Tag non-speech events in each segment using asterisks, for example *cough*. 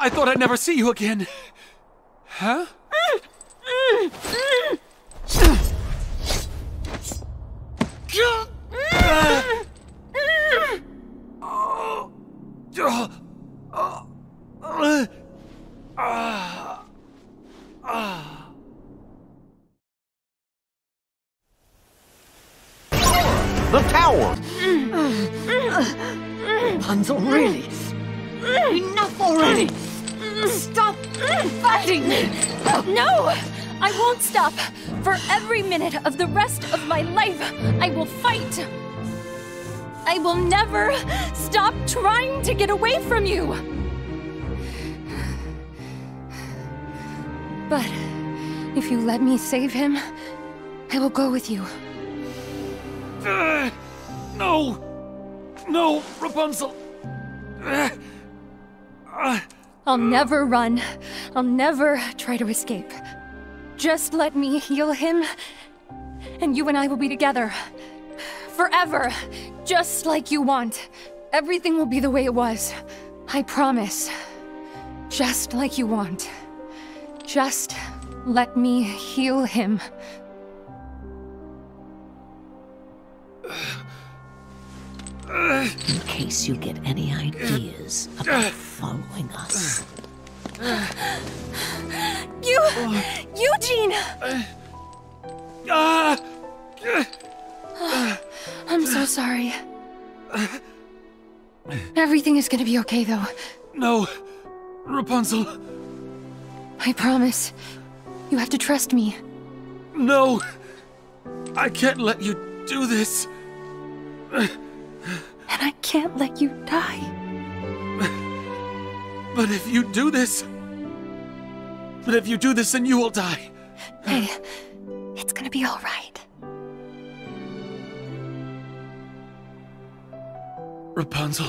I thought I'd never see you again. Huh? The tower! Rapunzel, really? Enough already! Stop fighting me! No! I won't stop! For every minute of the rest of my life, I will fight! I will never stop trying to get away from you! But if you let me save him, I will go with you. Uh, no! No, Rapunzel! Uh, uh, I'll never run. I'll never try to escape. Just let me heal him, and you and I will be together. Forever. Just like you want. Everything will be the way it was. I promise. Just like you want. Just let me heal him. In case you get any ideas about following us. You. Eugene! ah! I'm so sorry. Everything is gonna be okay, though. No, Rapunzel, I promise. You have to trust me. no! I can't let you do this. And I can't let you die. But if you do this. But if you do this, then you will die. Hey, it's gonna be alright. Rapunzel.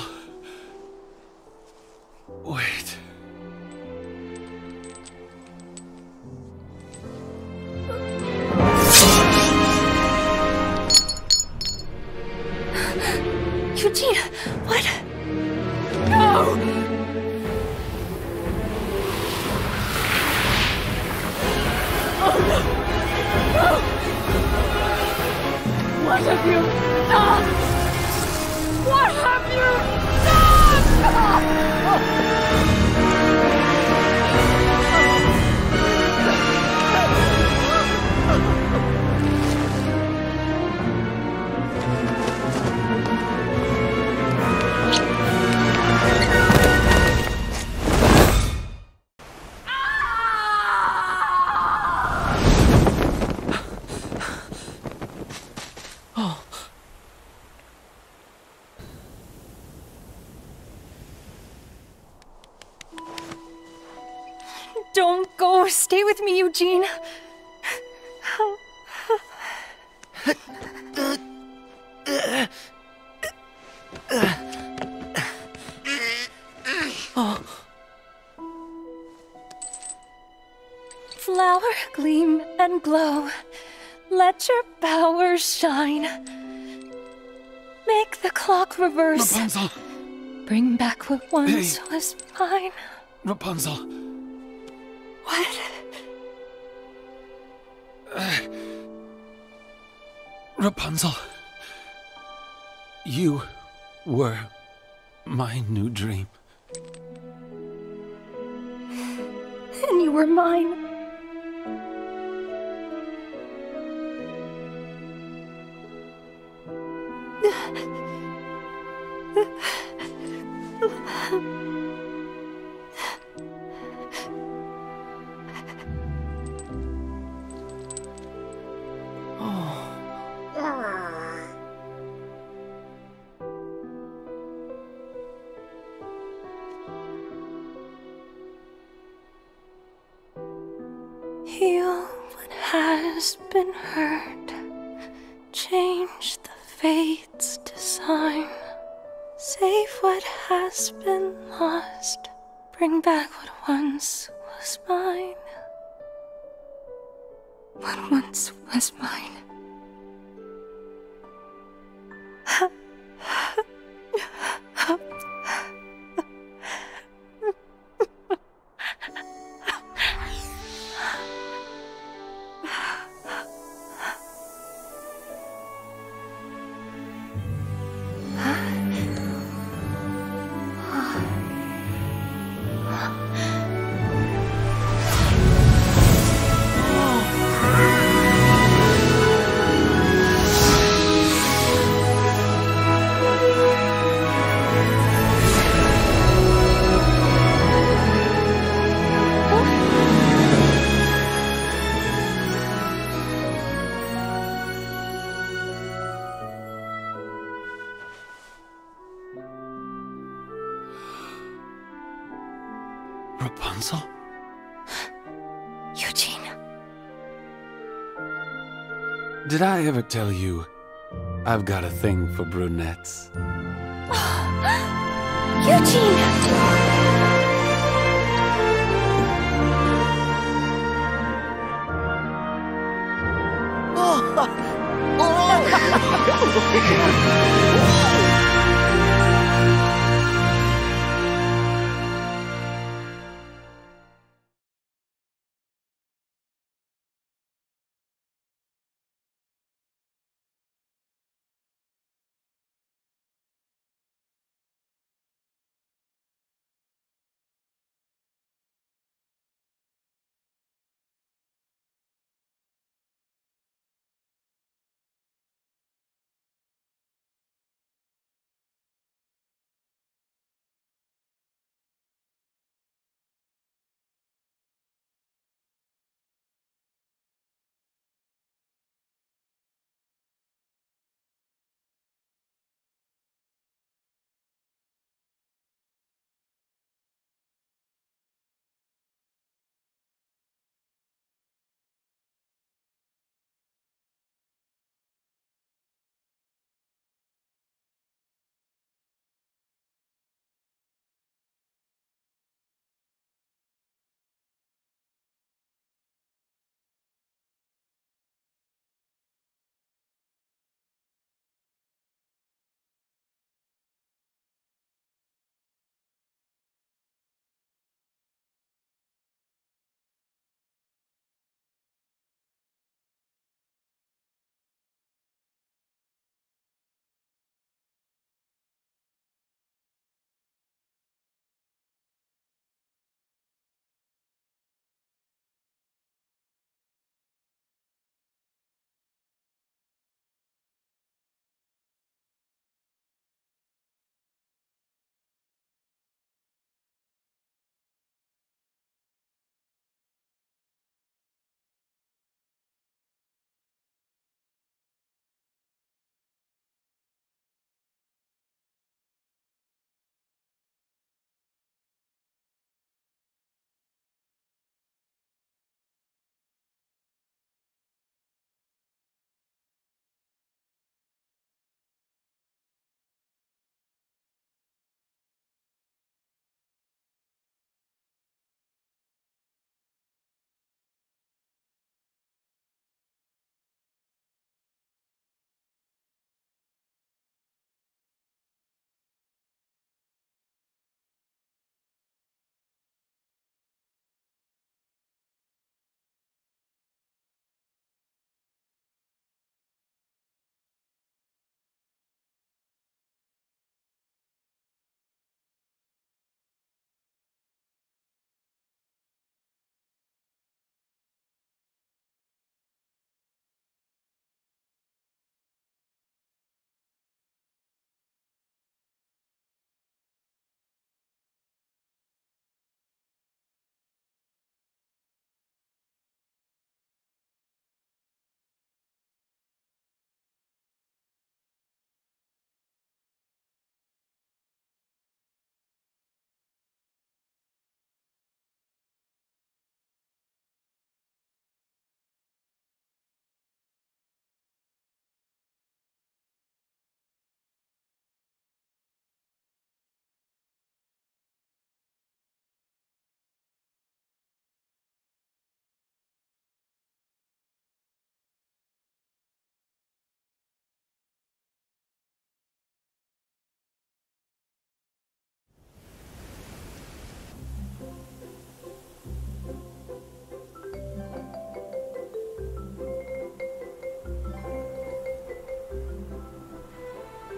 Wait. Stay with me, Eugene. oh. Flower gleam and glow. Let your powers shine. Make the clock reverse. Rapunzel! Bring back what once Hey. was mine. Rapunzel! What? Uh, Rapunzel! You were my new dream. And you were mine. Has been lost. Bring back what once was mine. What once was mine. *laughs* Did I ever tell you I've got a thing for brunettes? *gasps* Eugene! *laughs* *laughs* *laughs*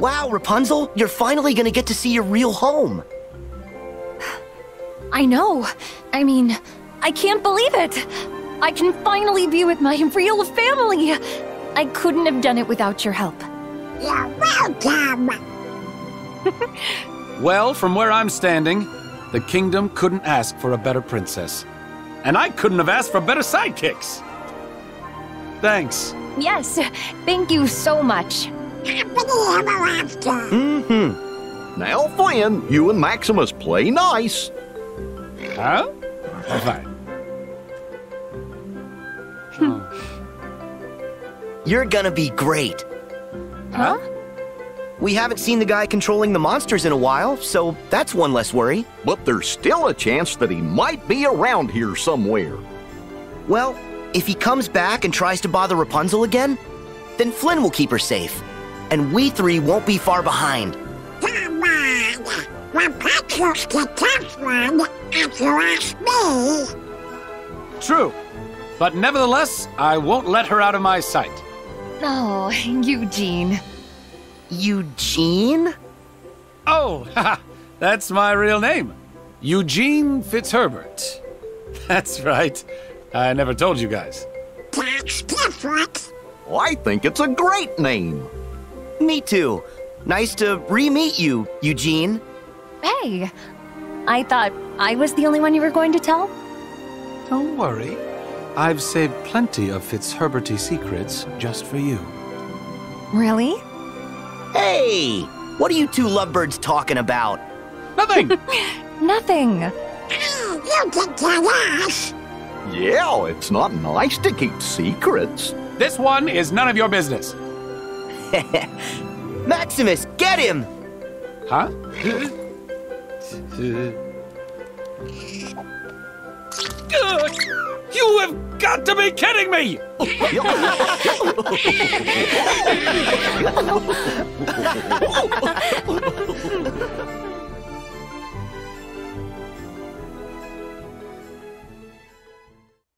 Wow, Rapunzel, you're finally gonna get to see your real home. I know. I mean, I can't believe it. I can finally be with my real family. I couldn't have done it without your help. You're welcome. *laughs* Well, from where I'm standing, the kingdom couldn't ask for a better princess. And I couldn't have asked for better sidekicks. Thanks. Yes, thank you so much. Happily ever after. Mm-hmm. Now, Flynn, you and Maximus play nice. Huh? Fine. You're gonna be great. Huh? We haven't seen the guy controlling the monsters in a while, so that's one less worry. But there's still a chance that he might be around here somewhere. Well, if he comes back and tries to bother Rapunzel again, then Flynn will keep her safe. And we three won't be far behind. Come on. Rapunzel's the tough one, if you ask me. True. But nevertheless, I won't let her out of my sight. Oh, Eugene. Eugene? Oh, *laughs* haha, that's my real name. Eugene Fitzherbert. *laughs* That's right. I never told you guys. That's different. I think it's a great name. Me too. Nice to re-meet you, Eugene. Hey, I thought I was the only one you were going to tell. Don't worry. I've saved plenty of Fitzherberty secrets just for you. Really? Hey! What are you two lovebirds talking about? Nothing! *laughs* Nothing. Oh, you can tell us. Yeah, it's not nice to keep secrets. this one is none of your business. *laughs* Maximus, get him! Huh? Ugh, *laughs* you have got to be kidding me! *laughs*